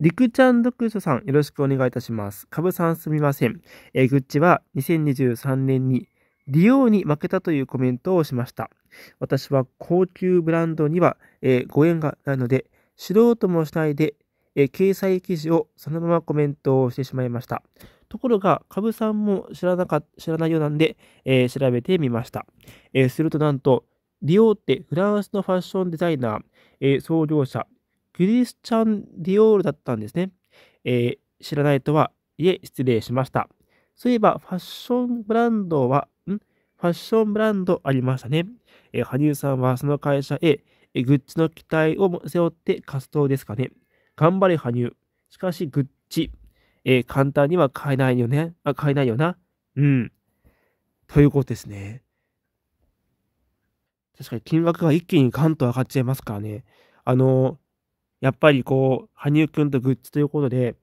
りくちゃん読書さん、よろしくお願いいたします。かぶさんすみません。えグッチは2023年に利用に負けたというコメントをしました。私は高級ブランドには、えご縁がないので、素人もしないで、え掲載記事をそのままコメントをしてしまいました。ところが、かぶさんも知らなか知らないようなんで、えー調べてみました。えーするとなんと、ディオってフランスのファッションデザイナー、えー創業者、クリスチャン・ディオールだったんですね。えー知らないとは、いえ、失礼しました。そういえば、ファッションブランドは、ん？ファッションブランドありましたね。えー羽生さんはその会社へ、えグッチの期待を背負って活動ですかね。頑張れ、羽生。しかし、グッチ。えー簡単には買えないよね。あ、買えないよな。うん。ということですね。確かに金額が一気にガンと上がっちゃいますからね。あの、やっぱりこう、羽生くんとグッチということで、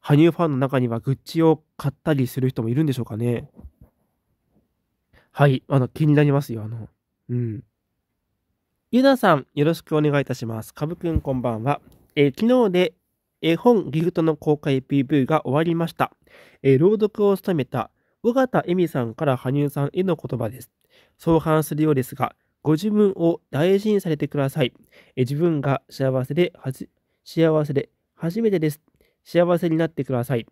羽生ファンの中にはグッチを買ったりする人もいるんでしょうかね。はい、あの、気になりますよ、あの、うん。ゆなさん、よろしくお願いいたします。かぶくん、こんばんは。えー昨日で、絵本ギフトの公開 PV が終わりました。えー朗読を務めた尾形恵美さんから羽生さんへの言葉です。相反するようですが、ご自分を大事にされてください。え自分が幸せではじ、幸せで初めてです。幸せになってください。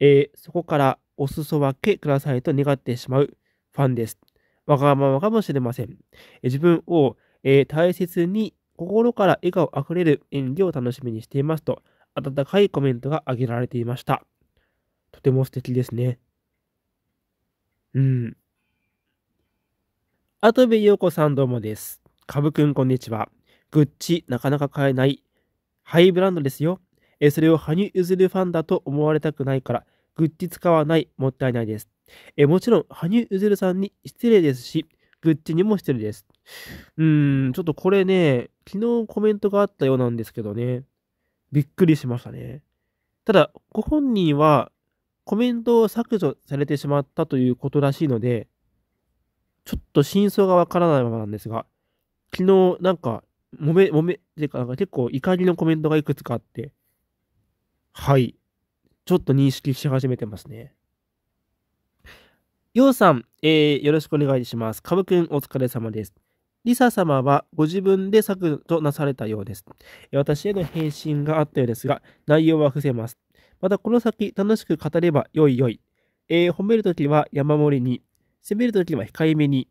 えーそこからお裾分けくださいと願ってしまうファンです。わがままかもしれません。自分を、えー大切に心から笑顔あふれる演技を楽しみにしていますと、温かいコメントが挙げられていました。とても素敵ですね。うん。跡部陽子さんどうもです。かぶくんこんにちは。グッチなかなか買えないハイブランドですよ。えそれを羽生結弦ファンだと思われたくないから、グッチ使わない、もったいないです。えもちろん、羽生結弦さんに失礼ですし、グッチにも失礼です。うーん、ちょっとこれね、昨日コメントがあったようなんですけどね、びっくりしましたね。ただ、ご本人はコメントを削除されてしまったということらしいので、ちょっと真相がわからないままなんですが、昨日なんか、揉め、揉め、てか、なんか結構怒りのコメントがいくつかあって、はい。ちょっと認識し始めてますね。ようさん、えー、よろしくお願いします。かぶくんお疲れ様です。リサ様はご自分で削除なされたようです。私への返信があったようですが、内容は伏せます。またこの先楽しく語ればよいよい。えー褒めるときは山盛りに、攻めるときは控えめに、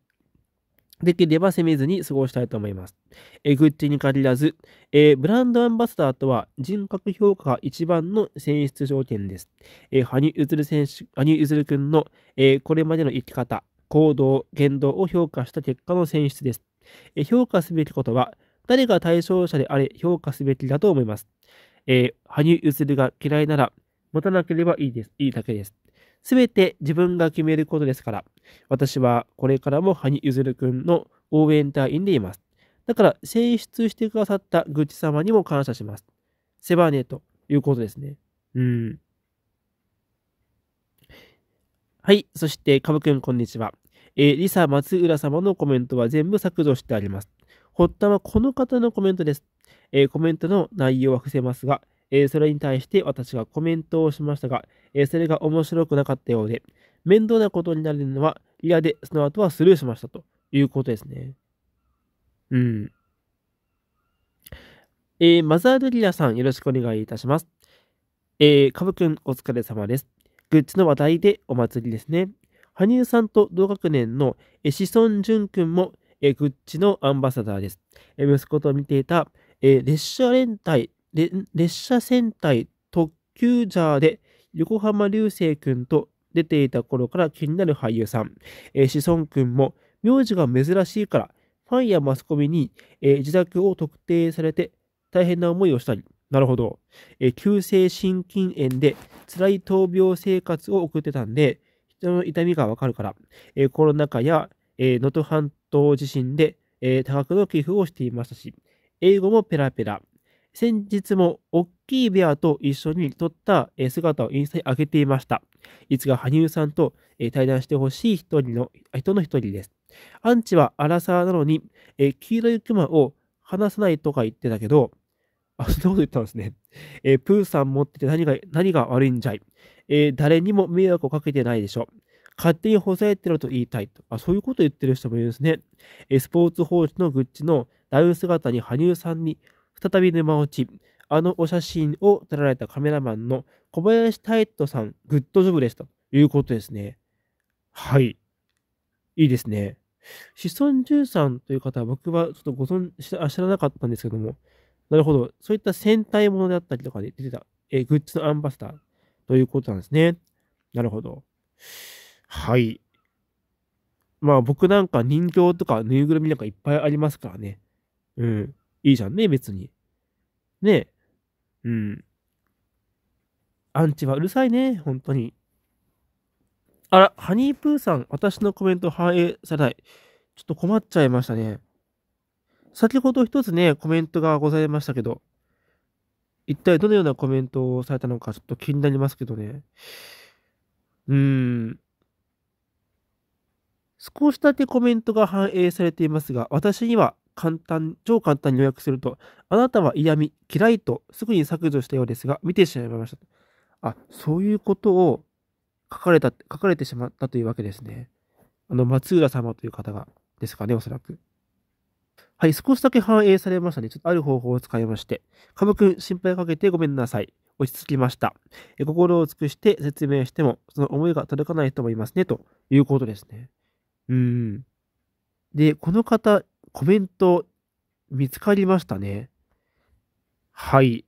できれば攻めずに過ごしたいと思います。えグッチに限らず、えブランドアンバサダーとは人格評価が一番の選出条件です。えー羽生結弦選手、羽生結弦君の、えこれまでの生き方、行動、言動を評価した結果の選出です。え評価すべきことは、誰が対象者であれ評価すべきだと思います。えー羽生結弦が嫌いなら、持たなければいいです。いいだけです。すべて自分が決めることですから、私はこれからも羽生結弦君の応援隊員でいます。だから、選出してくださったグッチ様にも感謝します。セバネということですね。うん。はい。そして、かぶくん、こんにちは。えーリサ松浦様のコメントは全部削除してあります。発端はこの方のコメントです。えーコメントの内容は伏せますが、えーそれに対して私がコメントをしましたが、えーそれが面白くなかったようで、面倒なことになるのは嫌で、その後はスルーしましたということですね。うん。えーマザードリアさん、よろしくお願いいたします。えー、かぶくん、お疲れ様です。グッズの話題でお祭りですね。羽生さんと同学年のえー志尊淳くんも、えーグッチのアンバサダーです。えー息子と見ていた、えー列車連隊、列車戦隊特急ジャーで横浜流星くんと出ていた頃から気になる俳優さん。えー、志尊くんも名字が珍しいから、ファンやマスコミに、えー自宅を特定されて大変な思いをしたり、なるほど。えー急性心筋炎で辛い闘病生活を送ってたんで、人の痛みがわかるから、えーコロナ禍やえー能登半島地震で、えー多額の寄付をしていましたし、英語もペラペラ。先日も大きいベアと一緒に撮った姿をインスタに上げていました。いつか羽生さんと対談してほしい人の人の一人です。アンチはアラサーなのに、黄色いクマを離さないとか言ってたけど、あ、そんなこと言ったんですね。えー、プーさん持ってて何が、何が悪いんじゃい。えー、誰にも迷惑をかけてないでしょ。勝手にほざえてろと言いたいと。あ、そういうこと言ってる人もいるんですね。えー、スポーツ報知のグッチのダウン姿に羽生さんに再び沼落ち。あのお写真を撮られたカメラマンの小林太斗さん、グッドジョブですということですね。はい。いいですね。子孫13という方は僕はちょっとご存知知らなかったんですけども、なるほど。そういった戦隊ものだったりとかで出てた、えー、グッズのアンバサダーということなんですね。なるほど。はい。まあ僕なんか人形とかぬいぐるみなんかいっぱいありますからね。うん。いいじゃんね、別に。ねうん。アンチはうるさいね、本当に。あら、ハニープーさん、私のコメント反映されない。ちょっと困っちゃいましたね。先ほど一つね、コメントがございましたけど、一体どのようなコメントをされたのかちょっと気になりますけどね。うーん。少しだけコメントが反映されていますが、私には簡単、超簡単に予約すると、あなたは嫌味、嫌いとすぐに削除したようですが、見てしまいました。あ、そういうことを書かれた、書かれてしまったというわけですね。あの、松浦様という方が、ですかね、おそらく。はい、少しだけ反映されましたね。ちょっとある方法を使いまして。かぶくん、心配かけてごめんなさい。落ち着きました。え心を尽くして説明しても、その思いが届かない人もいますね、ということですね。うん。で、この方、コメント見つかりましたね。はい。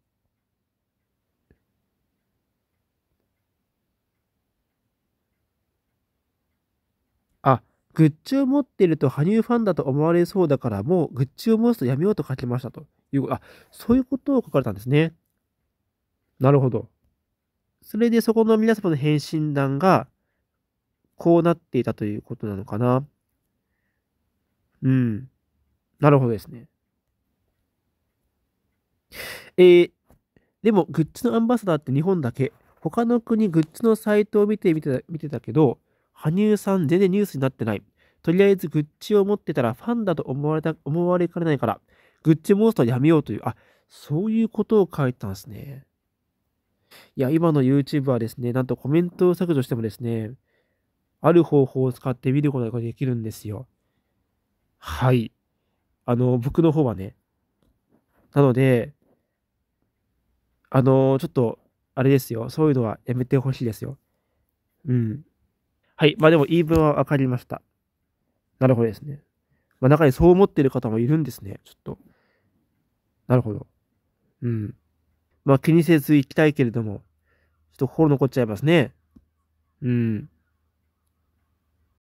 あ、グッズを持ってると羽生ファンだと思われそうだから、もうグッズを持つとやめようと書きましたという、あ、そういうことを書かれたんですね。なるほど。それでそこの皆様の返信欄が、こうなっていたということなのかな。うん。なるほどですね。えー、でも、グッズのアンバサダーって日本だけ。他の国グッズのサイトを見てみてた見てたけど、羽生さん全然ニュースになってない。とりあえずグッチを持ってたらファンだと思われた、思われかねないから、グッチモンスターやめようという、あ、そういうことを書いたんですね。いや、今の YouTube はですね、なんとコメントを削除してもですね、ある方法を使って見ることができるんですよ。はい。あの、僕の方はね。なので、あの、ちょっと、あれですよ。そういうのはやめてほしいですよ。うん。はい。まあでも言い分は分かりました。なるほどですね。まあ中にそう思ってる方もいるんですね。ちょっと。なるほど。うん。まあ気にせず行きたいけれども、ちょっと心残っちゃいますね。うん。